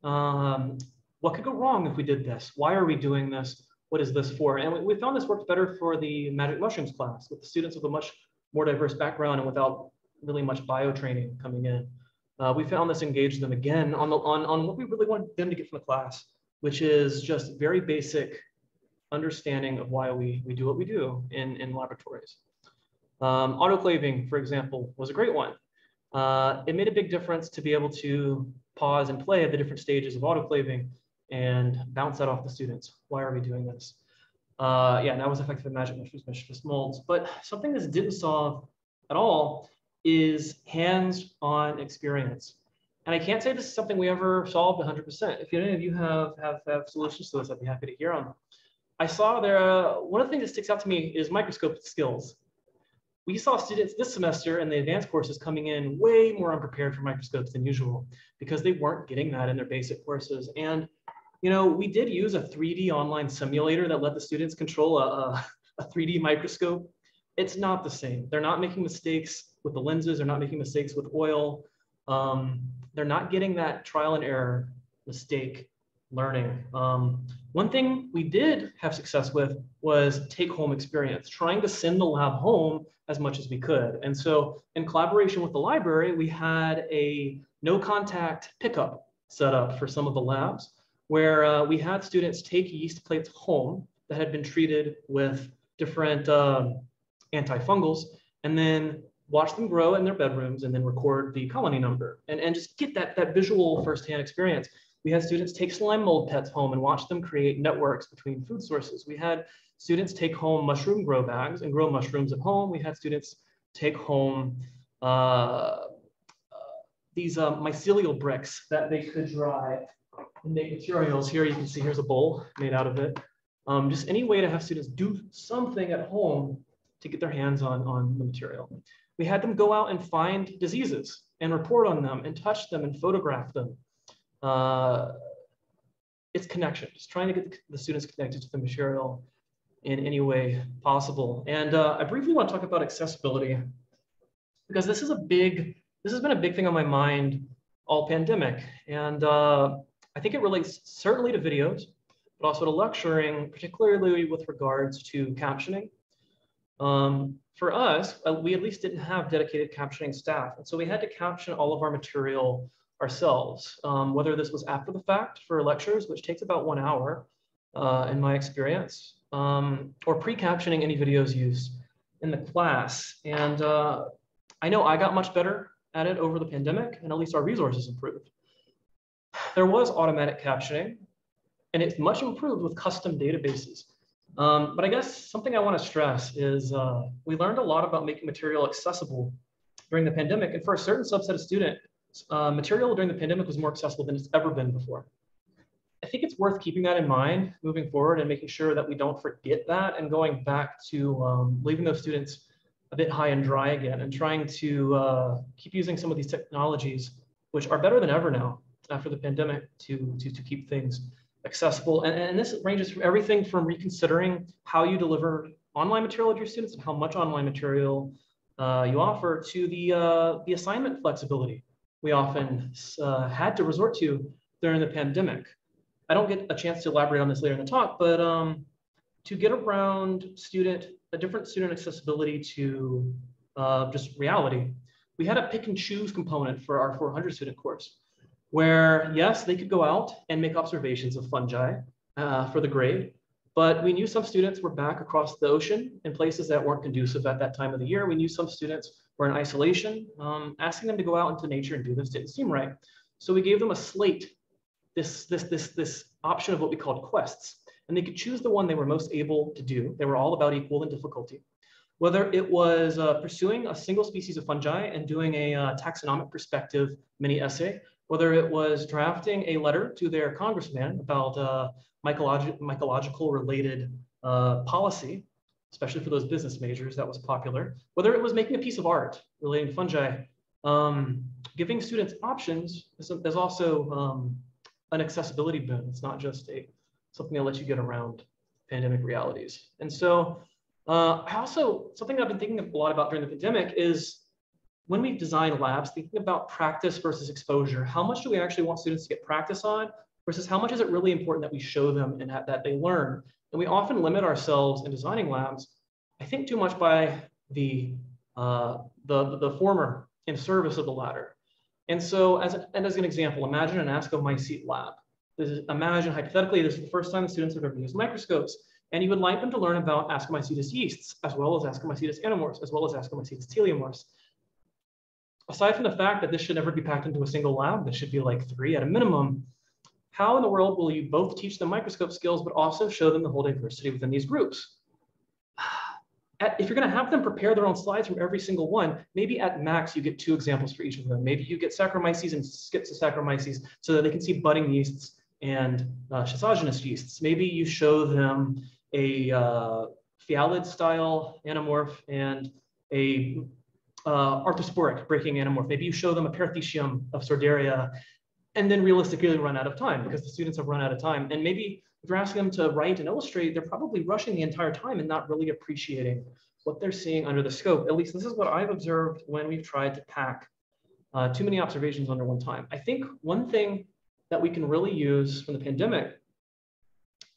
um, what could go wrong if we did this? Why are we doing this? What is this for? And we, we found this worked better for the magic mushrooms class with the students with a much more diverse background and without really much bio training coming in. Uh, we found this engaged them again on, the, on, on what we really wanted them to get from the class, which is just very basic understanding of why we, we do what we do in, in laboratories. Um, autoclaving, for example, was a great one. Uh, it made a big difference to be able to pause and play at the different stages of autoclaving and bounce that off the students. Why are we doing this? Uh, yeah, and that was effective in magic mushrooms, mischievous molds. But something this didn't solve at all is hands-on experience. And I can't say this is something we ever solved 100%. If any of you have, have, have solutions to this, I'd be happy to hear them. I saw there, uh, one of the things that sticks out to me is microscope skills. We saw students this semester in the advanced courses coming in way more unprepared for microscopes than usual because they weren't getting that in their basic courses. And, you know, we did use a 3D online simulator that let the students control a, a 3D microscope. It's not the same. They're not making mistakes with the lenses. They're not making mistakes with oil. Um, they're not getting that trial and error mistake learning. Um, one thing we did have success with was take home experience, trying to send the lab home as much as we could. And so in collaboration with the library, we had a no contact pickup set up for some of the labs where uh, we had students take yeast plates home that had been treated with different um, antifungals and then watch them grow in their bedrooms and then record the colony number and, and just get that, that visual firsthand experience. We had students take slime mold pets home and watch them create networks between food sources. We had students take home mushroom grow bags and grow mushrooms at home. We had students take home uh, uh, these uh, mycelial bricks that they could dry make materials. Here you can see here's a bowl made out of it. Um, just any way to have students do something at home to get their hands on, on the material. We had them go out and find diseases and report on them and touch them and photograph them uh, it's connection, just trying to get the students connected to the material in any way possible. And uh, I briefly want to talk about accessibility because this is a big, this has been a big thing on my mind all pandemic. And uh, I think it relates certainly to videos, but also to lecturing, particularly with regards to captioning. Um, for us, uh, we at least didn't have dedicated captioning staff. And so we had to caption all of our material ourselves, um, whether this was after the fact for lectures, which takes about one hour uh, in my experience, um, or pre-captioning any videos used in the class. And uh, I know I got much better at it over the pandemic, and at least our resources improved. There was automatic captioning, and it's much improved with custom databases. Um, but I guess something I want to stress is uh, we learned a lot about making material accessible during the pandemic. And for a certain subset of student, uh, material during the pandemic was more accessible than it's ever been before. I think it's worth keeping that in mind moving forward and making sure that we don't forget that and going back to um, leaving those students a bit high and dry again and trying to uh, keep using some of these technologies, which are better than ever now after the pandemic to, to, to keep things accessible. And, and this ranges from everything from reconsidering how you deliver online material to your students and how much online material uh, you offer to the, uh, the assignment flexibility we often uh, had to resort to during the pandemic. I don't get a chance to elaborate on this later in the talk, but um, to get around student, a different student accessibility to uh, just reality, we had a pick and choose component for our 400 student course, where yes, they could go out and make observations of fungi uh, for the grade, but we knew some students were back across the ocean in places that weren't conducive at that time of the year. We knew some students were in isolation. Um, asking them to go out into nature and do this didn't seem right. So we gave them a slate, this, this, this, this option of what we called quests. And they could choose the one they were most able to do. They were all about equal in difficulty. Whether it was uh, pursuing a single species of fungi and doing a uh, taxonomic perspective mini essay, whether it was drafting a letter to their congressman about uh, mycolog mycological related uh, policy, especially for those business majors, that was popular. Whether it was making a piece of art relating to fungi, um, giving students options is, is also um, an accessibility boon. It's not just a something that lets you get around pandemic realities. And so uh, I also, something I've been thinking a lot about during the pandemic is when we design labs, thinking about practice versus exposure. How much do we actually want students to get practice on versus how much is it really important that we show them and that they learn And we often limit ourselves in designing labs, I think too much by the, uh, the, the former in service of the latter. And so as, and as an example, imagine an Ascomycete lab. This is, imagine hypothetically, this is the first time the students have ever used microscopes, and you would like them to learn about Ascomycetes yeasts, as well as Ascomycetes anamorphs, as well as Ascomycetes teleomorphs. Aside from the fact that this should never be packed into a single lab, this should be like three at a minimum, how in the world will you both teach them microscope skills, but also show them the whole diversity within these groups? If you're going to have them prepare their own slides from every single one, maybe at max you get two examples for each of them. Maybe you get Saccharomyces and Schizosaccharomyces so that they can see budding yeasts and uh, schizogenous yeasts. Maybe you show them a uh, Phialid style anamorph and a uh, arthrosporic breaking anamorph. Maybe you show them a perithecium of Sordaria and then realistically run out of time because the students have run out of time. And maybe if you're asking them to write and illustrate, they're probably rushing the entire time and not really appreciating what they're seeing under the scope. At least this is what I've observed when we've tried to pack uh, too many observations under one time. I think one thing that we can really use from the pandemic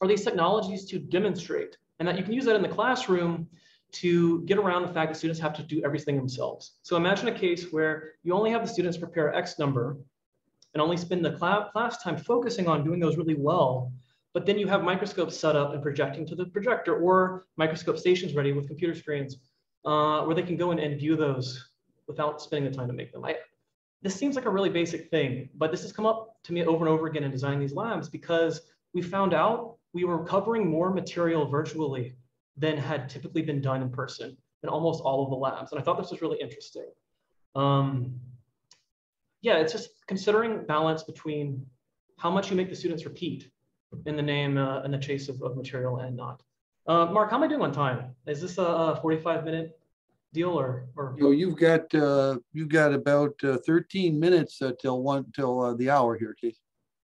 are these technologies to demonstrate and that you can use that in the classroom to get around the fact that students have to do everything themselves. So imagine a case where you only have the students prepare X number and only spend the class time focusing on doing those really well. But then you have microscopes set up and projecting to the projector or microscope stations ready with computer screens uh, where they can go in and view those without spending the time to make them. I, this seems like a really basic thing, but this has come up to me over and over again in designing these labs because we found out we were covering more material virtually than had typically been done in person in almost all of the labs. And I thought this was really interesting. Um, yeah, it's just considering balance between how much you make the students repeat in the name uh, in the chase of, of material and not. Uh, Mark, how am I doing on time? Is this a 45 minute deal or? or... You know, you've got uh, you've got about uh, 13 minutes uh, till one till uh, the hour here, Casey.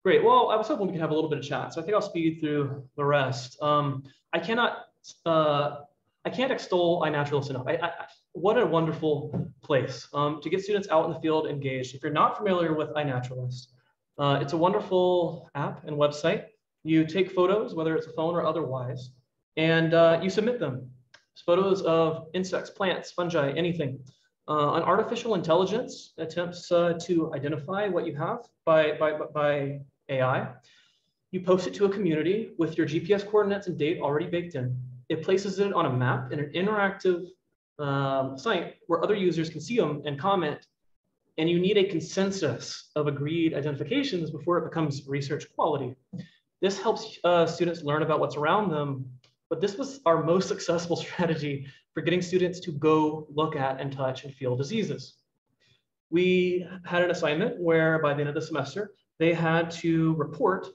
Great. Well, I was hoping we could have a little bit of chat, so I think I'll speed through the rest. Um, I cannot uh, I can't extol iNaturalist enough. I, I, what a wonderful place um, to get students out in the field engaged. If you're not familiar with iNaturalist, uh, it's a wonderful app and website. You take photos, whether it's a phone or otherwise, and uh, you submit them. It's photos of insects, plants, fungi, anything. Uh, an artificial intelligence attempts uh, to identify what you have by, by, by AI. You post it to a community with your GPS coordinates and date already baked in. It places it on a map in an interactive um, site where other users can see them and comment. And you need a consensus of agreed identifications before it becomes research quality. This helps uh, students learn about what's around them. But this was our most successful strategy for getting students to go look at and touch and feel diseases. We had an assignment where by the end of the semester, they had to report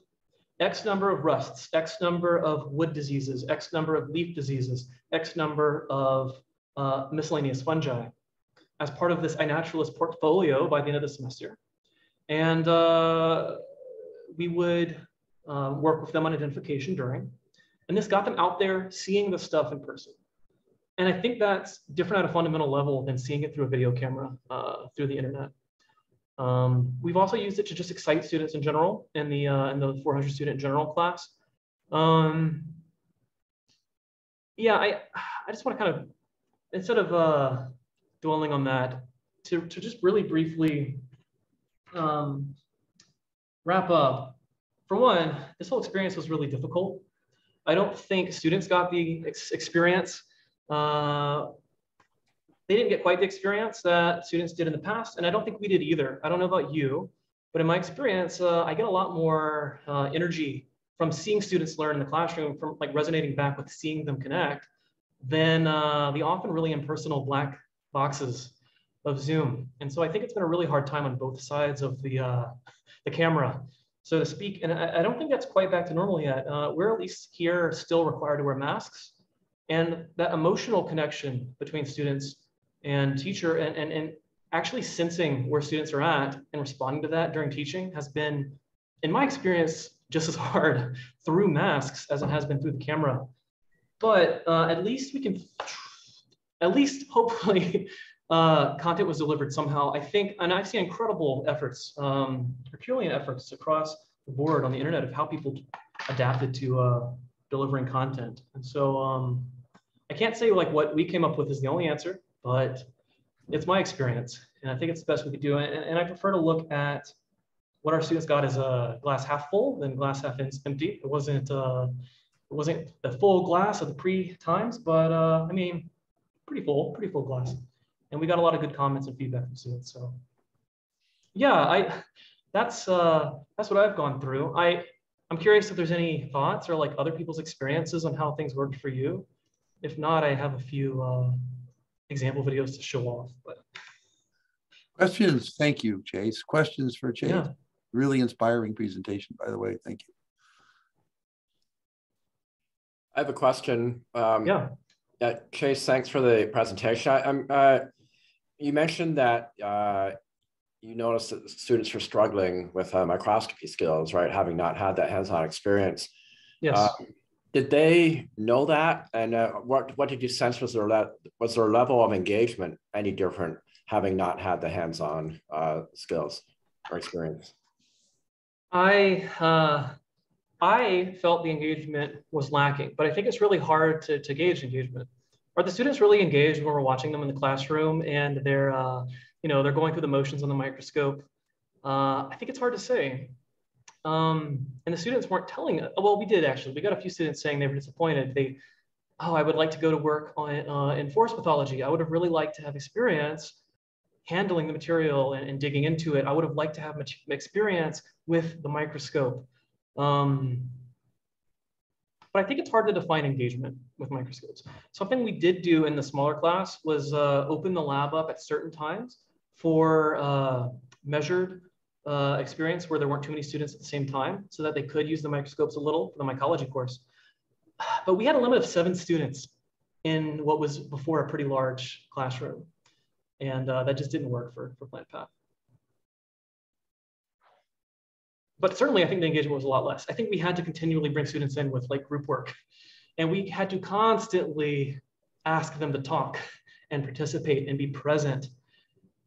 X number of rusts, X number of wood diseases, X number of leaf diseases, X number of uh, miscellaneous fungi as part of this iNaturalist portfolio by the end of the semester. And uh, we would uh, work with them on identification during. And this got them out there seeing the stuff in person. And I think that's different at a fundamental level than seeing it through a video camera uh, through the internet. Um, we've also used it to just excite students in general in the, uh, in the 400 student general class. Um, yeah, I, I just want to kind of instead of uh, dwelling on that, to, to just really briefly um, wrap up, for one, this whole experience was really difficult. I don't think students got the ex experience. Uh, they didn't get quite the experience that students did in the past, and I don't think we did either. I don't know about you, but in my experience, uh, I get a lot more uh, energy from seeing students learn in the classroom, from like resonating back with seeing them connect, than uh, the often really impersonal black boxes of Zoom. And so I think it's been a really hard time on both sides of the, uh, the camera, so to speak. And I, I, don't think that's quite back to normal yet. Uh, we're at least here still required to wear masks. And that emotional connection between students and teacher and, and, and actually sensing where students are at and responding to that during teaching has been, in my experience, just as hard through masks as it has been through the camera but uh, at least we can, at least hopefully, uh, content was delivered somehow. I think, and I see incredible efforts, um, Herculean efforts across the board on the internet of how people adapted to uh, delivering content. And so um, I can't say like what we came up with is the only answer, but it's my experience. And I think it's the best we could do. And, and I prefer to look at what our students got as a glass half full than glass half empty. It wasn't uh, it wasn't the full glass of the pre times, but uh, I mean, pretty full, pretty full glass. And we got a lot of good comments and feedback from students. So yeah, I that's uh, that's what I've gone through. I I'm curious if there's any thoughts or like other people's experiences on how things worked for you. If not, I have a few uh, example videos to show off. But questions, thank you, Chase. Questions for Chase. Yeah. Really inspiring presentation, by the way. Thank you. I have a question. Um, yeah. Yeah, Chase, thanks for the presentation. I, am uh, you mentioned that uh, you noticed that students were struggling with uh, microscopy skills, right? Having not had that hands-on experience. Yes. Um, did they know that? And uh, what what did you sense was their le- was their level of engagement any different having not had the hands-on uh, skills or experience? I uh, I felt the engagement was lacking, but I think it's really hard to, to gauge engagement. Are the students really engaged when we're watching them in the classroom and they're, uh, you know, they're going through the motions on the microscope? Uh, I think it's hard to say. Um, and the students weren't telling us. Well, we did actually. We got a few students saying they were disappointed. They, oh, I would like to go to work on uh, in forest pathology. I would have really liked to have experience handling the material and, and digging into it. I would have liked to have experience with the microscope. Um, but I think it's hard to define engagement with microscopes. Something we did do in the smaller class was uh, open the lab up at certain times for uh, measured uh, experience where there weren't too many students at the same time so that they could use the microscopes a little for the mycology course. But we had a limit of seven students in what was before a pretty large classroom. And uh, that just didn't work for, for Plant Path. but certainly I think the engagement was a lot less. I think we had to continually bring students in with like group work and we had to constantly ask them to talk and participate and be present.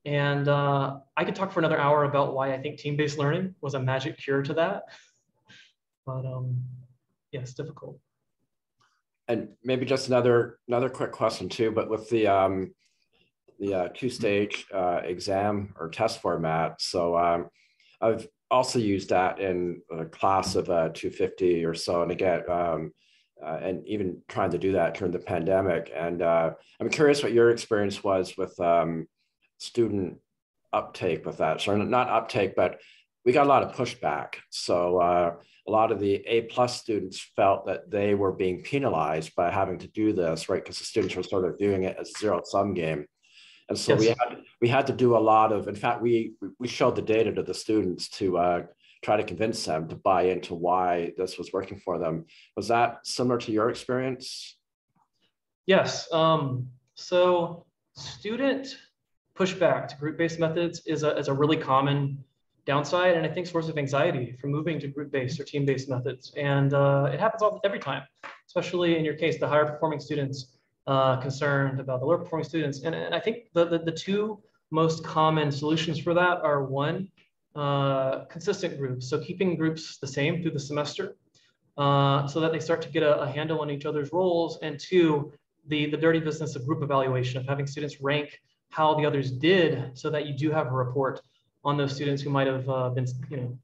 And uh, I could talk for another hour about why I think team-based learning was a magic cure to that. But um, yeah, it's difficult. And maybe just another another quick question too, but with the um, the uh, two-stage uh, exam or test format. So um, I've also used that in a class of uh, 250 or so. And again, um, uh, and even trying to do that during the pandemic. And uh, I'm curious what your experience was with um, student uptake with that. So not uptake, but we got a lot of pushback. So uh, a lot of the A plus students felt that they were being penalized by having to do this, right? Because the students were sort of doing it as a zero sum game. And so yes. we had we had to do a lot of. In fact, we we showed the data to the students to uh, try to convince them to buy into why this was working for them. Was that similar to your experience? Yes. Um, so student pushback to group-based methods is a, is a really common downside and I think source of anxiety from moving to group-based or team-based methods. And uh, it happens all, every time, especially in your case, the higher performing students uh, concerned about the lower performing students. And, and I think the, the, the, two most common solutions for that are one, uh, consistent groups. So keeping groups the same through the semester uh, so that they start to get a, a, handle on each other's roles. And two, the, the dirty business of group evaluation, of having students rank how the others did so that you do have a report on those students who might have uh, been, you know,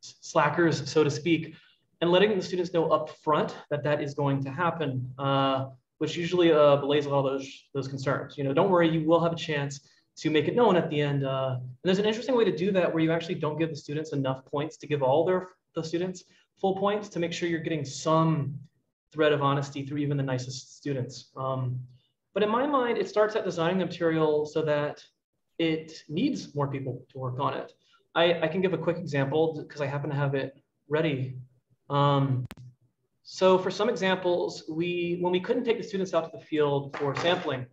slackers, so to speak, and letting the students know up front that that is going to happen. Uh, which usually uh, belays a lot of those, those concerns. You know, don't worry, you will have a chance to make it known at the end. Uh, and there's an interesting way to do that where you actually don't give the students enough points to give all their the students full points to make sure you're getting some thread of honesty through even the nicest students. Um, but in my mind, it starts at designing the material so that it needs more people to work on it. I, I can give a quick example because I happen to have it ready. Um, so for some examples, we when we couldn't take the students out to the field for sampling,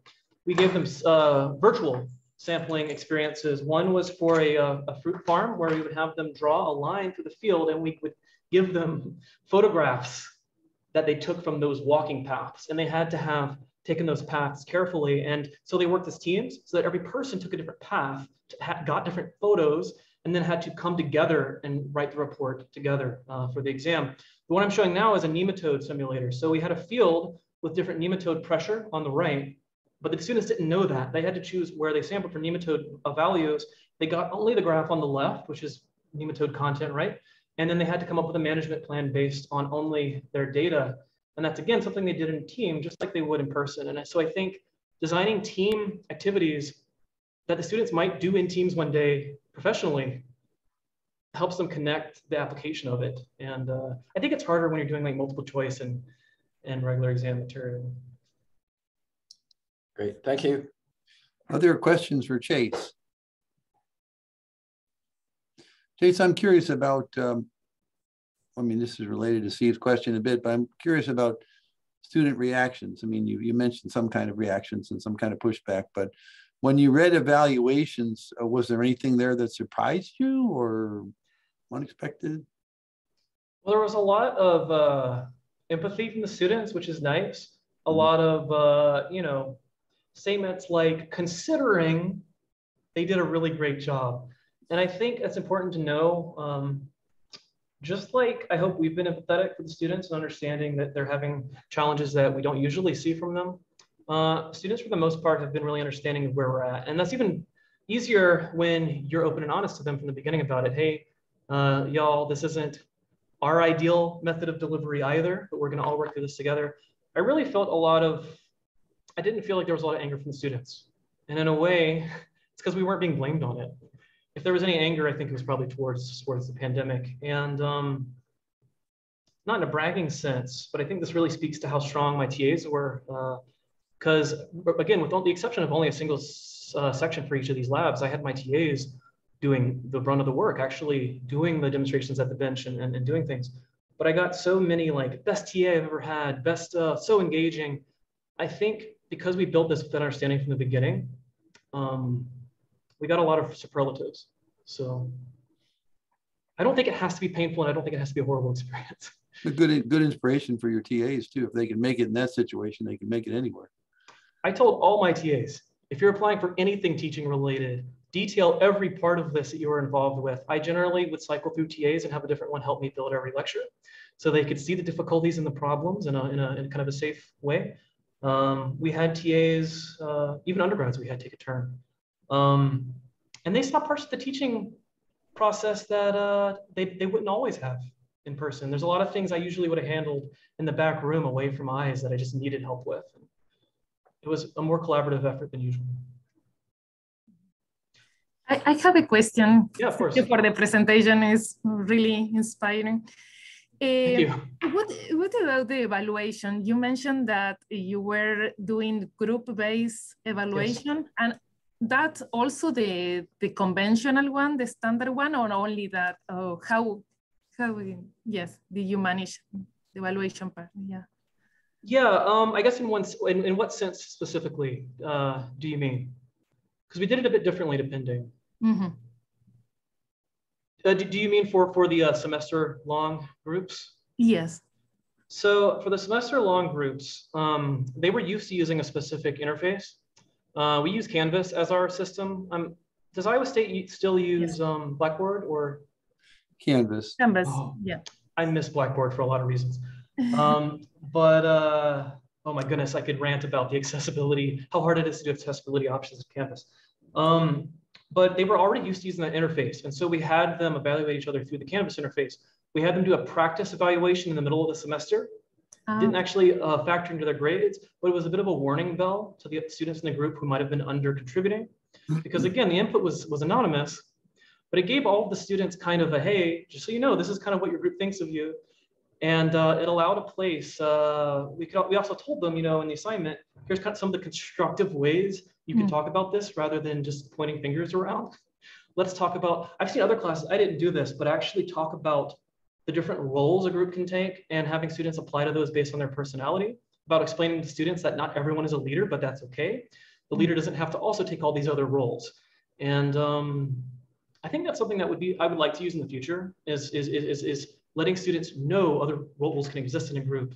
we gave them uh, virtual sampling experiences. One was for a, uh, a, fruit farm where we would have them draw a line through the field and we would give them photographs that they took from those walking paths. And they had to have taken those paths carefully. And so they worked as teams so that every person took a different path, got different photos, and then had to come together and write the report together uh, for the exam. The one I'm showing now is a nematode simulator. So we had a field with different nematode pressure on the right, but the students didn't know that. They had to choose where they sampled for nematode values. They got only the graph on the left, which is nematode content, right? And then they had to come up with a management plan based on only their data. And that's again something they did in a team, just like they would in person. And so I think designing team activities that the students might do in teams one day professionally helps them connect the application of it. And uh, I think it's harder when you're doing like multiple choice and, and regular exam material. Great, thank you. Other questions for Chase? Chase, I'm curious about, um, I mean, this is related to Steve's question a bit, but I'm curious about student reactions. I mean, you, you mentioned some kind of reactions and some kind of pushback, but when you read evaluations, uh, was there anything there that surprised you or unexpected? Well, there was a lot of uh, empathy from the students, which is nice. A Mhm. lot of, uh, you know, statements like considering they did a really great job. And I think it's important to know, um, just like I hope we've been empathetic for the students and understanding that they're having challenges that we don't usually see from them. Uh, students, for the most part, have been really understanding of where we're at. And that's even easier when you're open and honest to them from the beginning about it. Hey, uh, y'all, this isn't our ideal method of delivery either, but we're going to all work through this together. I really felt a lot of, I didn't feel like there was a lot of anger from the students. And in a way, it's because we weren't being blamed on it. If there was any anger, I think it was probably towards, towards the pandemic. And um, not in a bragging sense, but I think this really speaks to how strong my TAs were. Because uh, again, with the exception of only a single uh, section for each of these labs, I had my TAs doing the brunt of the work, actually doing the demonstrations at the bench and, and, and doing things. But I got so many like best TA I've ever had, best, uh, so engaging. I think because we built this with that understanding from the beginning, um, we got a lot of superlatives. So I don't think it has to be painful and I don't think it has to be a horrible experience. Good, good inspiration for your TAs too. If they can make it in that situation, they can make it anywhere. I told all my TAs, if you're applying for anything teaching related, detail every part of this that you were involved with. I generally would cycle through TAs and have a different one help me build every lecture so they could see the difficulties and the problems in a, in a, in kind of a safe way. Um, we had TAs, uh, even undergrads, we had take a turn. Um, and they saw parts of the teaching process that uh, they, they wouldn't always have in person. There's a lot of things I usually would have handled in the back room away from eyes that I just needed help with. It was a more collaborative effort than usual. I, I have a question. Yeah, of course. For the presentation is really inspiring. Thank you. What, what about the evaluation? You mentioned that you were doing group-based evaluation, yes. and that's also the the conventional one, the standard one, or only that? Oh, how how yes did you manage the evaluation part? Yeah. Yeah, um, I guess in one in, in what sense specifically uh, do you mean? Because we did it a bit differently depending. Mm-hmm. Uh, do, do, you mean for for the uh, semester long groups? Yes. So for the semester long groups, um, they were used to using a specific interface. Uh, we use Canvas as our system. Um, does Iowa State still use yes. um, Blackboard or? Canvas. Canvas. Oh, yeah. I miss Blackboard for a lot of reasons. Um, but uh, oh my goodness, I could rant about the accessibility, how hard it is to do accessibility options in Canvas. Um, but they were already used to using that interface. And so we had them evaluate each other through the Canvas interface. We had them do a practice evaluation in the middle of the semester. Um, Didn't actually uh, factor into their grades, but it was a bit of a warning bell to the students in the group who might have been under contributing. Because again, the input was, was anonymous, but it gave all the students kind of a, hey, just so you know, this is kind of what your group thinks of you. And uh, it allowed a place, uh, we, could, we also told them, you know, in the assignment, here's kind of some of the constructive ways you can Mm. talk about this rather than just pointing fingers around. Let's talk about, I've seen other classes, I didn't do this, but actually talk about the different roles a group can take and having students apply to those based on their personality, about explaining to students that not everyone is a leader, but that's okay. The leader doesn't have to also take all these other roles. And um, I think that's something that would be, I would like to use in the future is, is, is, is letting students know other roles can exist in a group.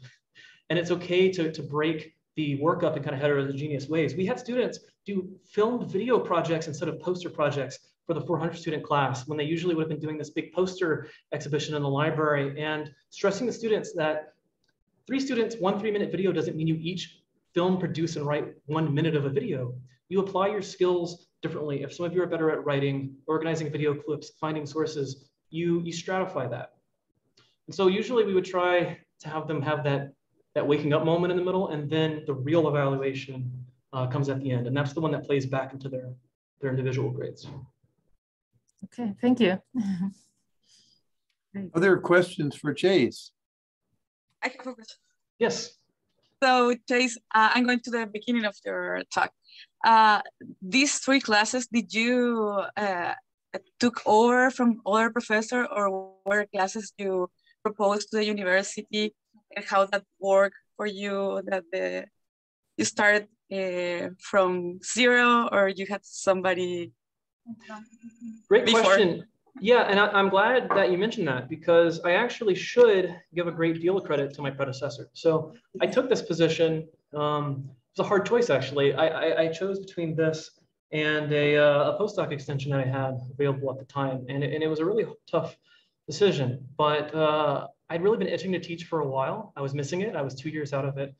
And it's okay to, to break the work up in kind of heterogeneous ways. We had students do filmed video projects instead of poster projects for the 400 student class when they usually would have been doing this big poster exhibition in the library and stressing the students that three students, one three minute video doesn't mean you each film, produce, and write one minute of a video. You apply your skills differently. If some of you are better at writing, organizing video clips, finding sources, you, you stratify that. And so usually we would try to have them have that, that waking up moment in the middle, and then the real evaluation uh, comes at the end. And that's the one that plays back into their, their individual grades. Okay, thank you. Other questions for Chase? I have a question. Yes. So, Chase, uh, I'm going to the beginning of your talk. Uh, these three classes, did you uh, took over from other professor or were classes you proposed to the university and how that worked for you that the you started uh, from zero or you had somebody Great before? question. Yeah, and I, am glad that you mentioned that because I actually should give a great deal of credit to my predecessor. So I took this position. Um, it was a hard choice, actually. I, I, I chose between this and a, uh, a, postdoc extension that I had available at the time. And it, and it was a really tough decision. But uh, I'd really been itching to teach for a while. I was missing it. I was two years out of it.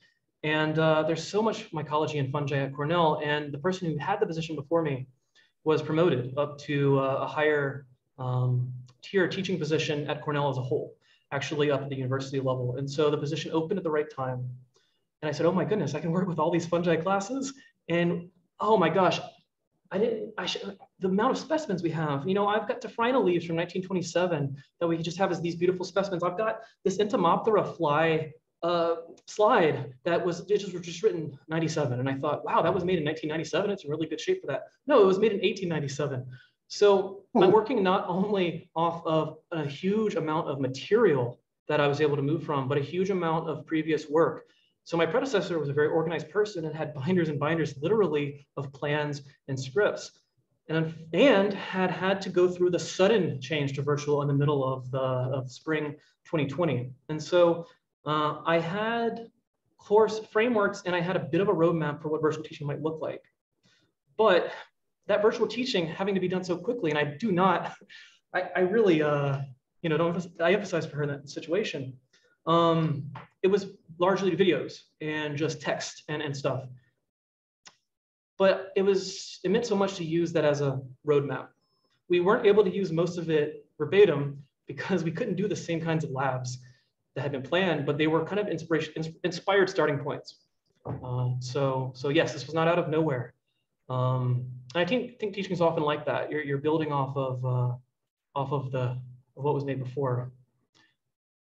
And uh, there's so much mycology and fungi at Cornell. And the person who had the position before me was promoted up to uh, a higher um, tier teaching position at Cornell as a whole, actually up at the university level. And so the position opened at the right time. And I said, oh my goodness, I can work with all these fungi classes. And oh my gosh, I didn't, I should, the amount of specimens we have, you know, I've got Taphrina leaves from 1927 that we just have as these beautiful specimens. I've got this Entomophthora fly uh, slide that was it just, was just written 97. And I thought, wow, that was made in 1997. It's in really good shape for that. No, it was made in 1897. So I'm working not only off of a huge amount of material that I was able to move from, but a huge amount of previous work. So my predecessor was a very organized person and had binders and binders literally of plans and scripts and, and had had to go through the sudden change to virtual in the middle of, the, of spring 2020. And so uh, I had course frameworks and I had a bit of a roadmap for what virtual teaching might look like. But that virtual teaching having to be done so quickly, and I do not, I, I really, uh, you know, don't, I emphasize for her in that situation. Um, it was largely videos and just text and, and stuff. But it was, it meant so much to use that as a roadmap. We weren't able to use most of it verbatim because we couldn't do the same kinds of labs that had been planned, but they were kind of inspiration, inspired starting points. Uh, so, so yes, this was not out of nowhere. Um, I think, think teaching is often like that. You're, you're building off of, uh, off of the, of what was made before.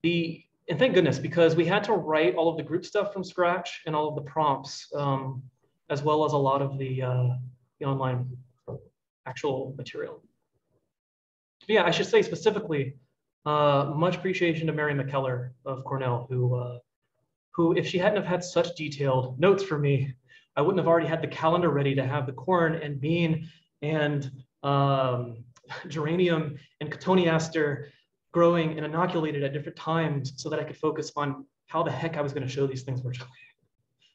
The, and thank goodness, because we had to write all of the group stuff from scratch and all of the prompts, um, as well as a lot of the, uh, the online actual material. Yeah, I should say specifically, uh, much appreciation to Mary McKellar of Cornell, who, uh, who, if she hadn't have had such detailed notes for me, I wouldn't have already had the calendar ready to have the corn and bean and um, geranium and cotoneaster growing and inoculated at different times so that I could focus on how the heck I was going to show these things virtually.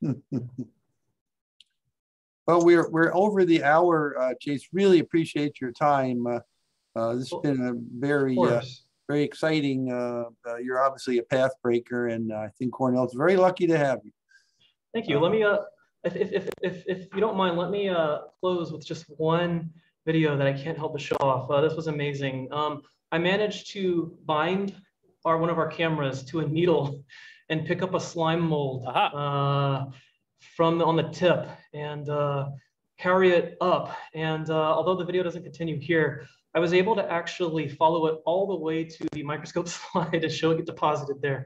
well, we're, we're over the hour, uh, Chase. Really appreciate your time. Uh, uh, this has been a very, very exciting. Uh, uh, you're obviously a path breaker, and I think Cornell's very lucky to have you. Thank you. Let me uh, if, if, if, if you don't mind, let me uh, close with just one video that I can't help but show off. Uh, this was amazing. Um, I managed to bind our one of our cameras to a needle and pick up a slime mold uh, from the, on the tip and uh, carry it up. And uh, although the video doesn't continue here, I was able to actually follow it all the way to the microscope slide to show it deposited there.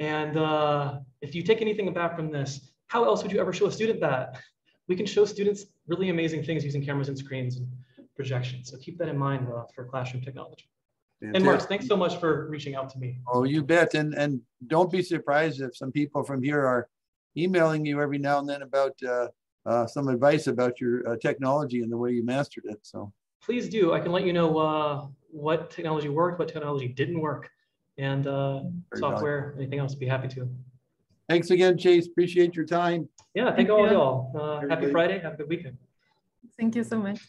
And uh, if you take anything back from this, how else would you ever show a student that? We can show students really amazing things using cameras and screens and projections. So keep that in mind uh, for classroom technology. Fantastic. And Mark, thanks so much for reaching out to me. Oh, you bet. And and don't be surprised if some people from here are emailing you every now and then about uh, uh, some advice about your uh, technology and the way you mastered it. So please do. I can let you know uh, what technology worked, what technology didn't work, and uh, software, anything else. Be happy to. Thanks again, Chase. Appreciate your time. Yeah, thank, thank all y'all. Uh, happy Friday. Have a good weekend. Thank you so much.